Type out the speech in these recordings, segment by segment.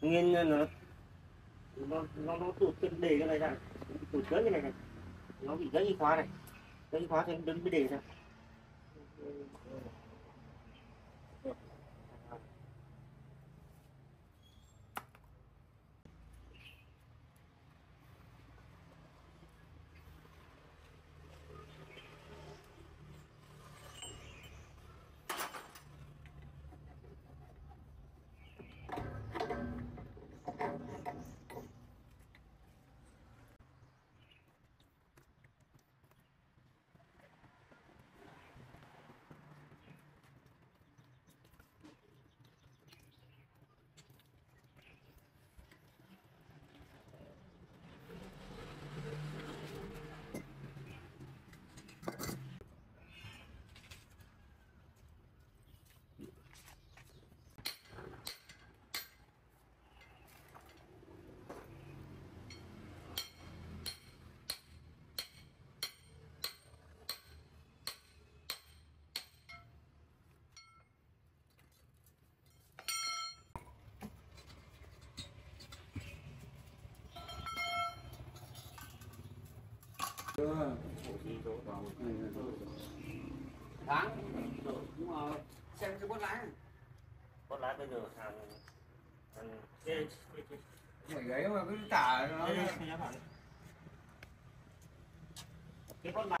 Anh ơi. Nó nó nó nó tụt cái đề cái này ra. Tụt gãy cái này này. Nó bị gãy cái khóa này. Gãy khóa thì đứng cái đề ra. Tháng nhưng mà xem cho con lái con lái bây giờ hàng hàng cái ấy mà cứ tả nó cái cái con lái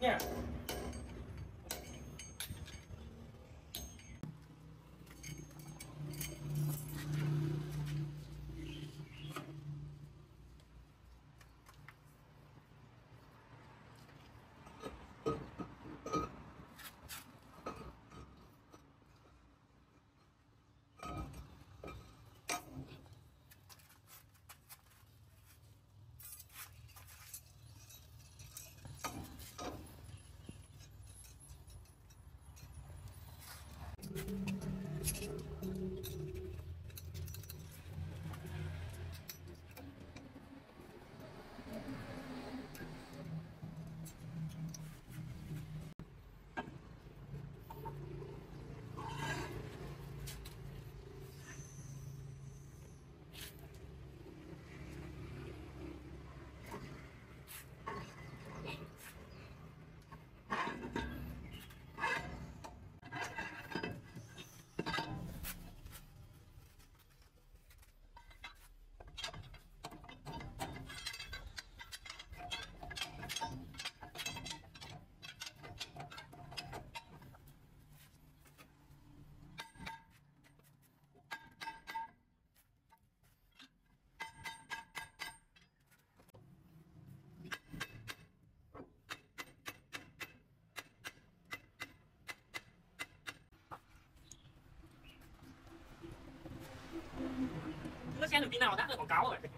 Yeah. Xem được khi nào đã được quảng cáo rồi.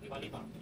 Diwali Park.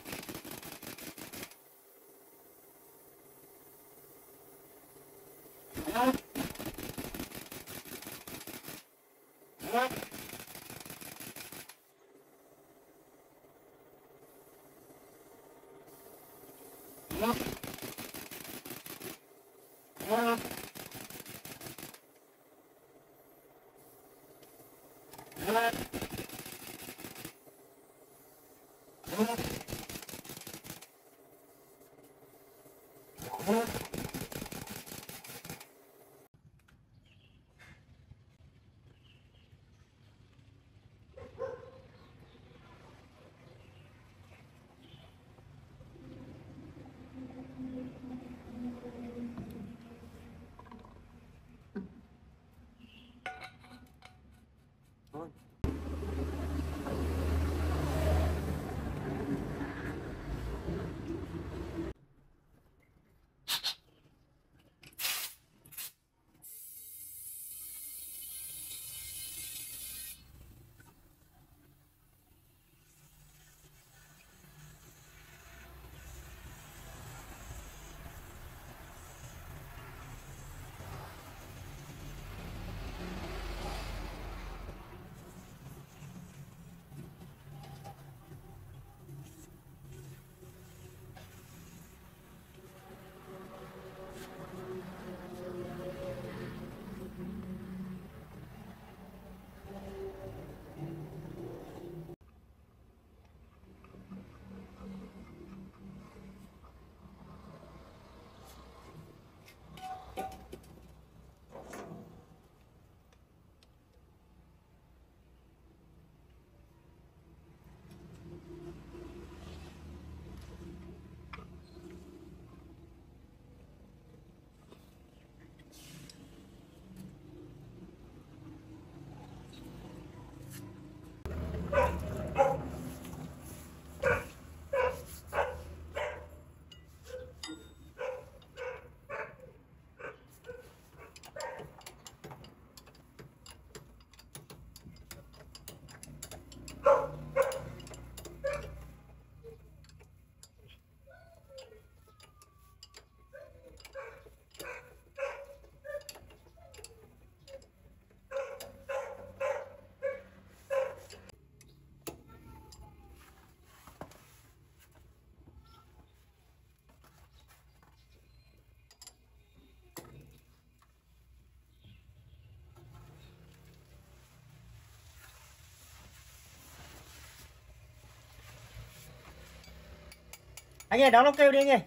anh ơi đó nó kêu đi anh ơi.